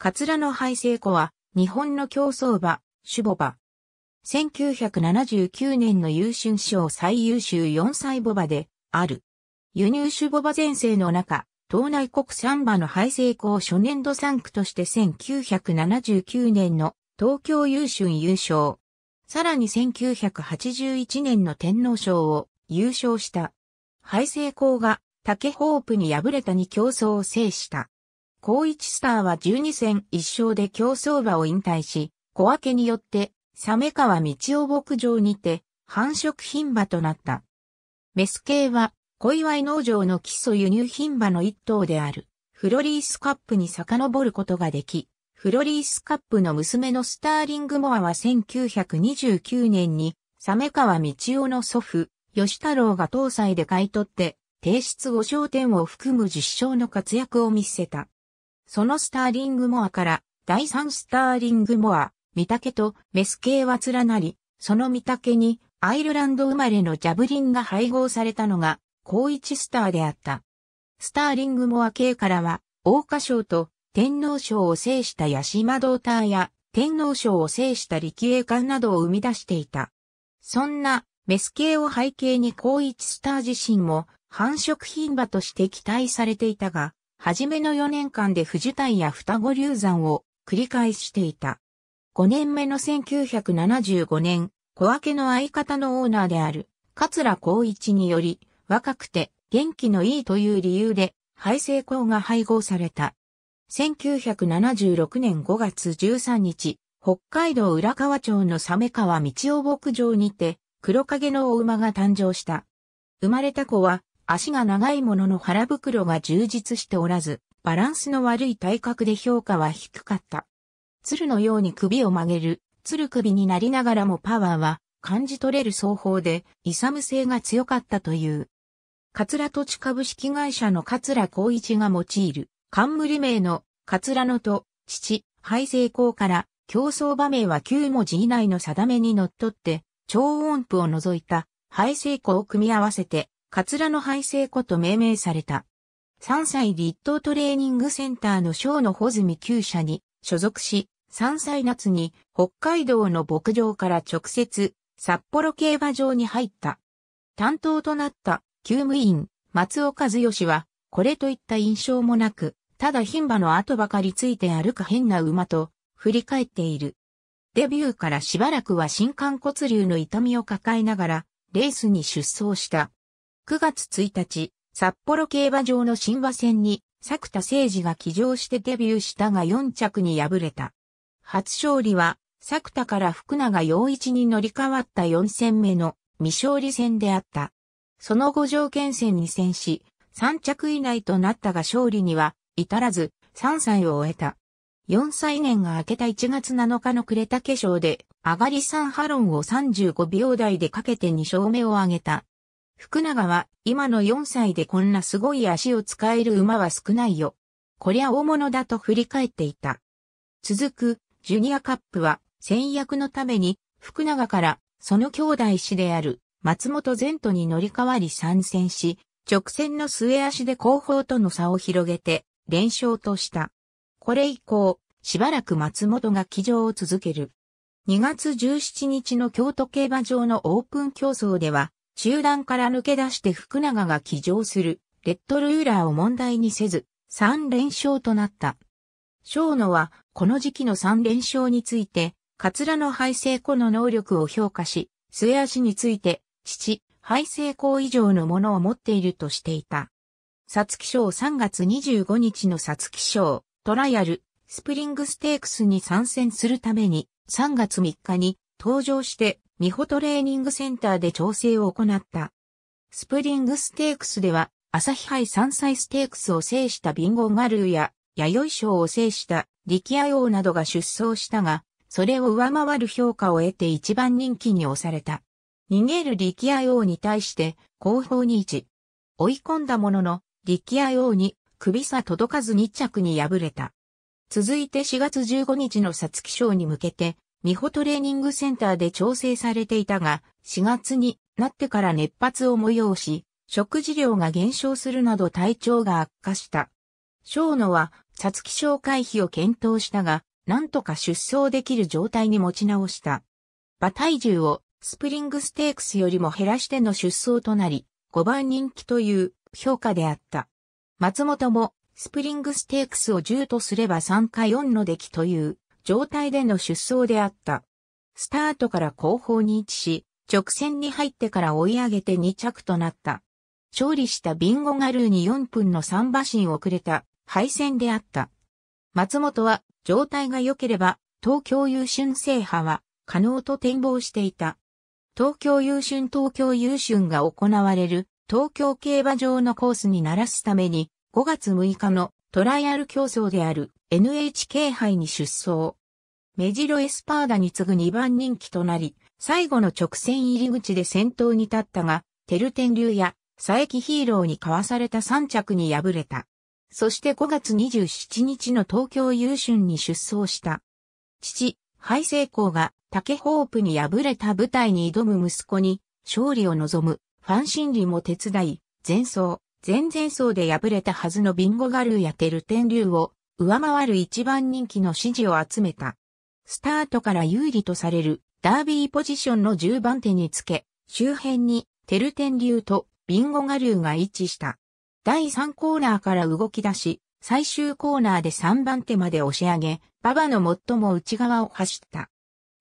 カツラのハイセイコは、日本の競走馬、シュボ馬。1979年の優春賞最優秀4歳ボ馬で、ある。輸入シュボ馬前世の中、東内国産馬のハイセイコを初年度3区として1979年の東京優春優勝。さらに1981年の天皇賞を優勝した。ハイセイコーが竹ホープに敗れたに競争を制した。高一スターは12戦1勝で競走馬を引退し、小分けによって、鮫川道夫牧場にて、繁殖牝馬となった。メス系は、小祝農場の基礎輸入牝馬の一頭である、フロリースカップに遡ることができ、フロリースカップの娘のスターリングモアは1929年に、鮫川道夫の祖父、吉太郎が東西で買い取って、提出5商点を含む実証の活躍を見せた。そのスターリングモアから第3スターリングモア、ミタケとメス系は連なり、そのミタケにアイルランド生まれのジャブリンが配合されたのが高一スターであった。スターリングモア系からは、桜花賞と天皇賞を制したヤシマドーターや天皇賞を制した力栄館などを生み出していた。そんなメス系を背景に高一スター自身も繁殖牝馬として期待されていたが、初めの4年間で不受胎や双子流産を繰り返していた。5年目の1975年、小分けの相方のオーナーである、桂光一により、若くて元気のいいという理由で、廃成校が配合された。1976年5月13日、北海道浦河町の鮫川道夫牧場にて、黒影のお馬が誕生した。生まれた子は足が長いものの腹袋が充実しておらず、バランスの悪い体格で評価は低かった。鶴のように首を曲げる、鶴首になりながらもパワーは感じ取れる双方で、勇性が強かったという。桂土地株式会社の桂光一が用いる、冠名の桂野と父、廃成功から競争場名は9文字以内の定めにのっとって、超音符を除いた廃成功を組み合わせてカツラの廃成湖と命名された。3歳立東トレーニングセンターの小の穂積厩舎に所属し、3歳夏に北海道の牧場から直接札幌競馬場に入った。担当となった厩務員松尾和義はこれといった印象もなく、ただ牝馬の後ばかりついて歩く変な馬と振り返っている。デビューからしばらくは新肝骨流の痛みを抱えながらレースに出走した。9月1日、札幌競馬場の新和戦に、作田誠二が騎乗してデビューしたが4着に敗れた。初勝利は、作田から福永陽一に乗り換わった4戦目の未勝利戦であった。その後条件戦に戦し、3着以内となったが勝利には至らず3歳を終えた。4歳年が明けた1月7日の暮れた化粧で、上がり3ハロンを35秒台でかけて2勝目を挙げた。福永は、今の4歳でこんなすごい足を使える馬は少ないよ。こりゃ大物だと振り返っていた。続く、ジュニアカップは、戦略のために、福永から、その兄弟子である、松本前途に乗り換わり参戦し、直線の末足で後方との差を広げて、連勝とした。これ以降、しばらく松本が騎乗を続ける。2月17日の京都競馬場のオープン競争では、集団から抜け出して福永が騎乗するレッドルーラーを問題にせず3連勝となった。小野はこの時期の3連勝について、カツラの排成庫の能力を評価し、末足について、父、排成功以上のものを持っているとしていた。サツキ賞3月25日のサツキ賞、トライアル、スプリングステークスに参戦するために、3月3日に登場して美穂トレーニングセンターで調整を行った。スプリングステークスでは、朝日杯山菜ステークスを制したビンゴガルーや、弥生賞を制した力也王などが出走したが、それを上回る評価を得て一番人気に押された。逃げる力也王に対して、後方に1。追い込んだものの、力也王に首差届かず2着に敗れた。続いて4月15日の皐月賞に向けて、美穂トレーニングセンターで調整されていたが、4月になってから熱発を催し、食事量が減少するなど体調が悪化した。小野は皐月賞回避を検討したが、なんとか出走できる状態に持ち直した。馬体重をスプリングステークスよりも減らしての出走となり、5番人気という評価であった。松本もスプリングステークスを10とすれば3か4の出来という状態での出走であった。スタートから後方に位置し、直線に入ってから追い上げて2着となった。勝利したビンゴガルーに4分の3馬身遅れた敗戦であった。松本は状態が良ければ東京優春制覇は可能と展望していた。東京優春東京優春が行われる東京競馬場のコースに鳴らすために5月6日のトライアル競争である NHK 杯に出走。メジロエスパーダに次ぐ2番人気となり、最後の直線入り口で先頭に立ったが、テルテン流や佐伯ヒーローに交わされた3着に敗れた。そして5月27日の東京優春に出走した。父、ハイセイコーが竹ホープに敗れた舞台に挑む息子に勝利を望むファン心理も手伝い、前走、前々走で敗れたはずのビンゴガルーやテルテン流を上回る一番人気の支持を集めた。スタートから有利とされるダービーポジションの10番手につけ、周辺にテルテン流とビンゴガルーが位置した。第3コーナーから動き出し、最終コーナーで3番手まで押し上げ、馬場の最も内側を走った。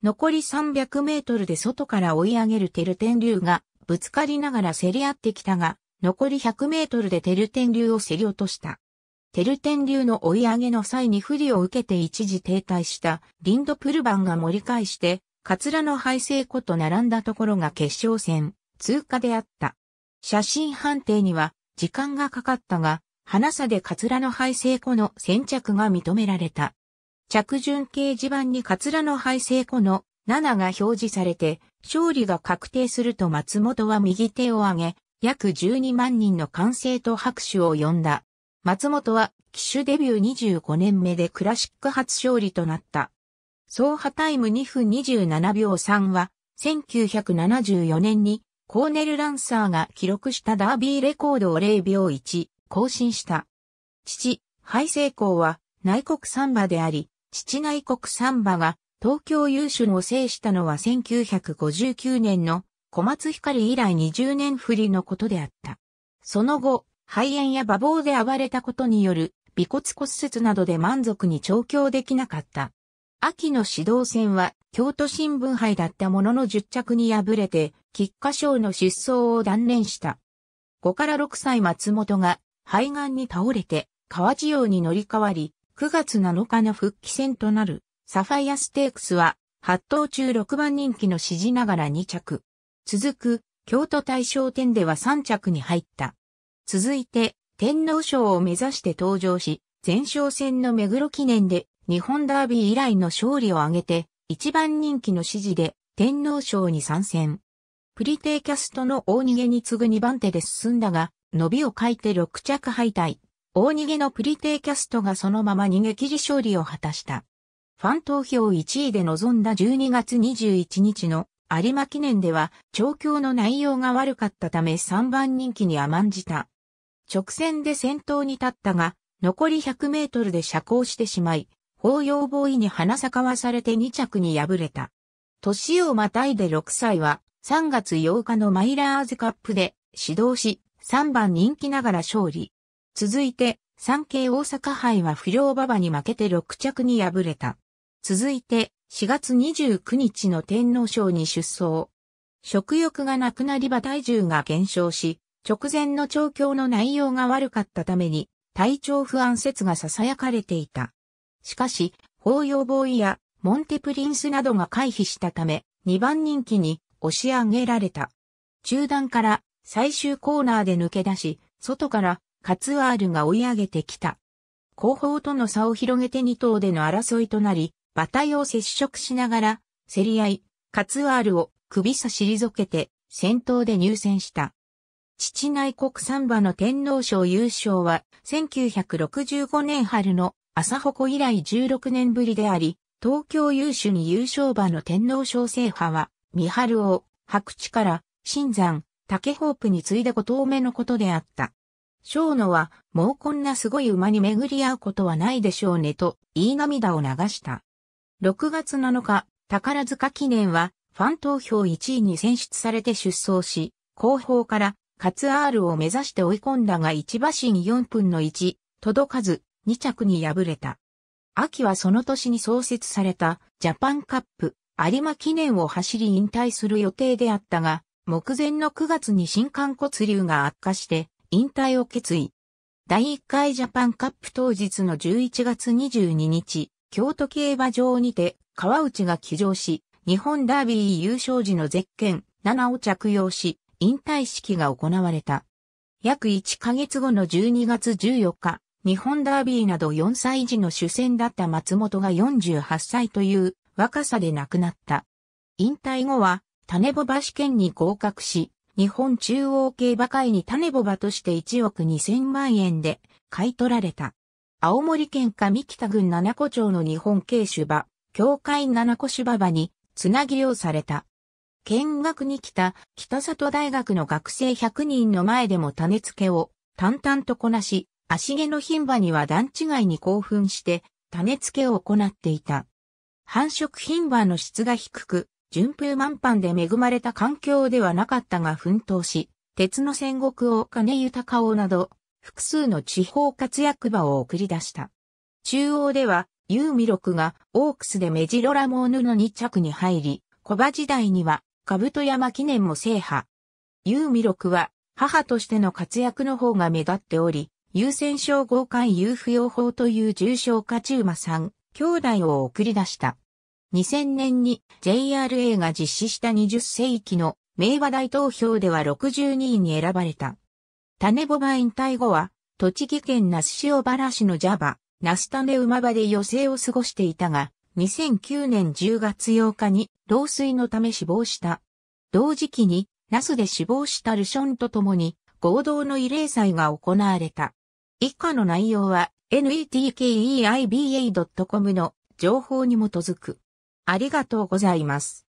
残り300メートルで外から追い上げるテルテン流がぶつかりながら競り合ってきたが、残り100メートルでテルテン流を競り落とした。テルテン流の追い上げの際に不利を受けて一時停滞したリンドプルバンが盛り返して、カツラの排水庫と並んだところが決勝戦、通過であった。写真判定には時間がかかったが、花差でカツラの排水庫の先着が認められた。着順掲示板にカツラの排水庫の7が表示されて、勝利が確定すると松本は右手を上げ、約12万人の歓声と拍手を呼んだ。松本は、騎手デビュー25年目でクラシック初勝利となった。走破タイム2分27秒3は、1974年にコーネル・ランサーが記録したダービーレコードを0秒1更新した。父、ハイセイコーは内国サンバであり、父内国サンバが東京優秀を制したのは1959年の小松光以来20年振りのことであった。その後、肺炎や馬房で暴れたことによる尾骨骨折などで満足に調教できなかった。秋の指導戦は京都新聞杯だったものの10着に敗れて、菊花賞の失踪を断念した。5から6歳松本が肺がんに倒れて河内用に乗り換わり、9月7日の復帰戦となるサファイアステークスは8頭中6番人気の支持ながら2着。続く京都大賞典では3着に入った。続いて天皇賞を目指して登場し、前哨戦の目黒記念で日本ダービー以来の勝利を挙げて一番人気の支持で天皇賞に参戦。プリテイキャストの大逃げに次ぐ2番手で進んだが、伸びを欠いて6着敗退。大逃げのプリテイキャストがそのまま逃げ切り勝利を果たした。ファン投票1位で臨んだ12月21日の有馬記念では調教の内容が悪かったため3番人気に甘んじた。直線で先頭に立ったが、残り100メートルで斜行してしまい、ホウヨウボーイにハナ差かわされて2着に敗れた。年をまたいで6歳は3月8日のマイラーズカップで指導し3番人気ながら勝利。続いて産経大阪杯は不良馬場に負けて6着に敗れた。続いて4月29日の天皇賞に出走。食欲がなくなり馬体重が減少し、直前の調教の内容が悪かったために体調不安説が囁かれていた。しかし、法要ボーイやモンテプリンスなどが回避したため、2番人気に押し上げられた。中段から最終コーナーで抜け出し、外からカツワールが追い上げてきた。後方との差を広げて2頭での争いとなり、馬体を接触しながら、競り合い、カツワールを首差し退けて、先頭で入選した。父内国産馬の天皇賞優勝は、1965年春の朝鉾以来16年ぶりであり、東京優秀に優勝馬の天皇賞制覇は、三春王、白地から、新山、竹ホープに次いで5頭目のことであった。小野は、もうこんなすごい馬に巡り合うことはないでしょうねと、言い涙を流した。6月7日、宝塚記念は、ファン投票1位に選出されて出走し、後方からカツアールを目指して追い込んだが1馬身4分の1、届かず2着に敗れた。秋はその年に創設されたジャパンカップ有馬記念を走り引退する予定であったが、目前の9月に新肝骨瘤が悪化して引退を決意。第1回ジャパンカップ当日の11月22日、京都競馬場にて川内が騎乗し、日本ダービー優勝時のゼッケン7を着用し、引退式が行われた。約1ヶ月後の12月14日、日本ダービーなど4歳児の主戦だった松本が48歳という若さで亡くなった。引退後は種ボバ試験に合格し、日本中央競馬会に種ボバとして1億2000万円で買い取られた。青森県上北郡七子町の日本慶種馬、協会七子種馬場につなぎ漁された。見学に来た北里大学の学生100人の前でも種付けを淡々とこなし、足毛の牝馬には段違いに興奮して種付けを行っていた。繁殖牝馬の質が低く、順風満帆で恵まれた環境ではなかったが奮闘し、鉄の戦国王金豊王など、複数の地方活躍馬を送り出した。中央では、ユーミロクがオークスでメジロラモーヌの2着に入り、小馬時代には、兜山記念も制覇。ユーミロクは、母としての活躍の方が目立っており、優先称号会優不要法という重症化中馬さん、兄弟を送り出した。2000年に JRA が実施した20世紀の名馬大投票では62位に選ばれた。種ボバ引退後は、栃木県那須塩原市のジャバ、那須種馬場で余生を過ごしていたが、2009年10月8日に老衰のため死亡した。同時期に、ナスで死亡したルションと共に合同の慰霊祭が行われた。以下の内容は netkeiba.com の情報に基づく。ありがとうございます。